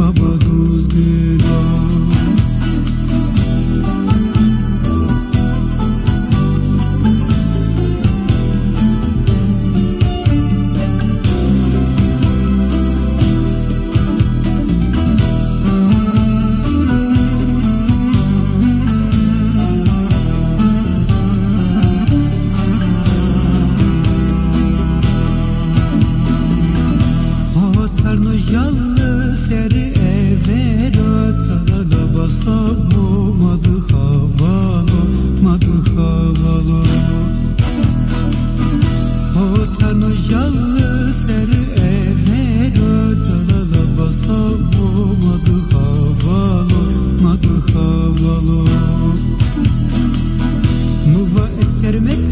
baba guldina yalnız erim me